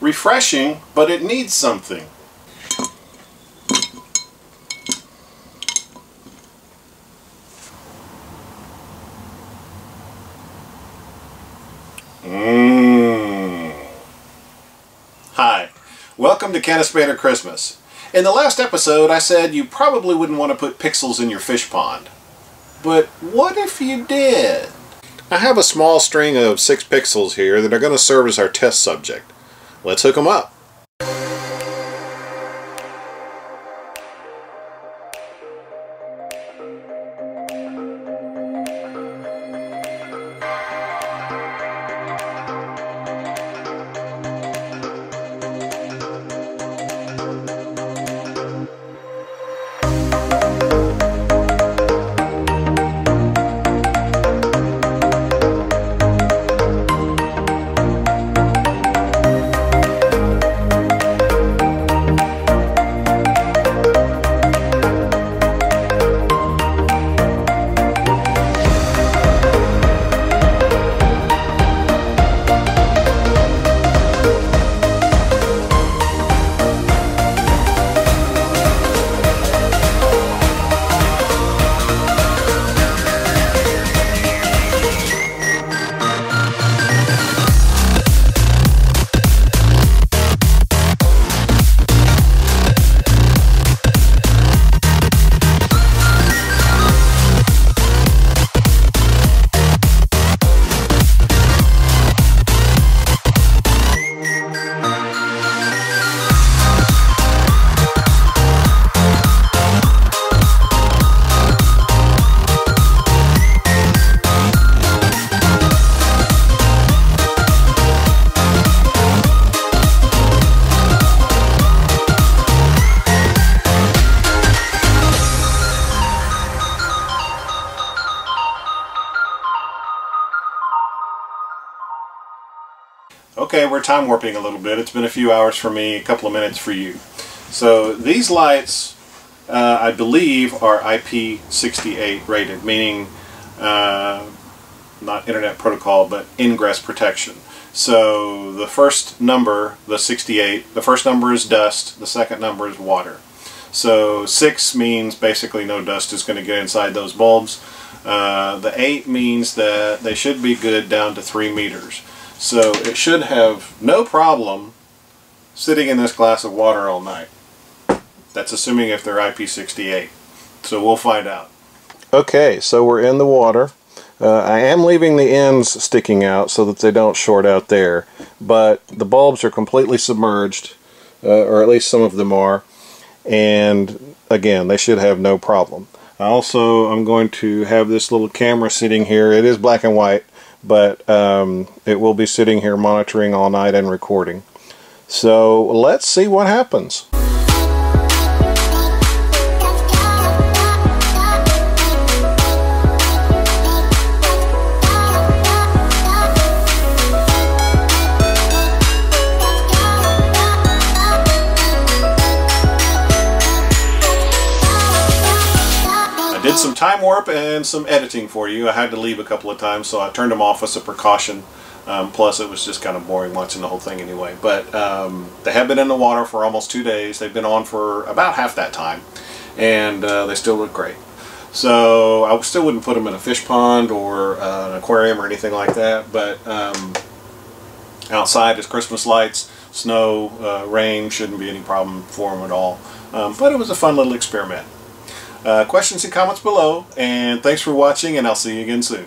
refreshing, but it needs something. Mmm. Hi, welcome to Canispater Christmas. In the last episode, I said you probably wouldn't want to put pixels in your fish pond. But what if you did? I have a small string of six pixels here that are going to serve as our test subject. Let's hook them up. Okay, we're time warping a little bit. It's been a few hours for me, a couple of minutes for you. So these lights, uh, I believe, are IP68 rated, meaning uh, not Internet Protocol, but ingress protection. So the first number, the 68, the first number is dust, the second number is water. So 6 means basically no dust is going to get inside those bulbs. Uh, the 8 means that they should be good down to 3 meters. So it should have no problem sitting in this glass of water all night. That's assuming if they're IP68. So we'll find out. Okay, so we're in the water. Uh, I am leaving the ends sticking out so that they don't short out there, but the bulbs are completely submerged, uh, or at least some of them are, and again, they should have no problem. Also, I'm going to have this little camera sitting here. It is black and white, but um, it will be sitting here monitoring all night and recording. So let's see what happens. Some time warp and some editing for you. I had to leave a couple of times, so I turned them off as a precaution. Um, plus, it was just kind of boring watching the whole thing anyway. But um, they have been in the water for almost two days. They've been on for about half that time, and uh, they still look great. So I still wouldn't put them in a fish pond or uh, an aquarium or anything like that. But um, outside is Christmas lights, snow, uh, rain shouldn't be any problem for them at all. Um, but it was a fun little experiment. Uh, questions and comments below, and thanks for watching, and I'll see you again soon.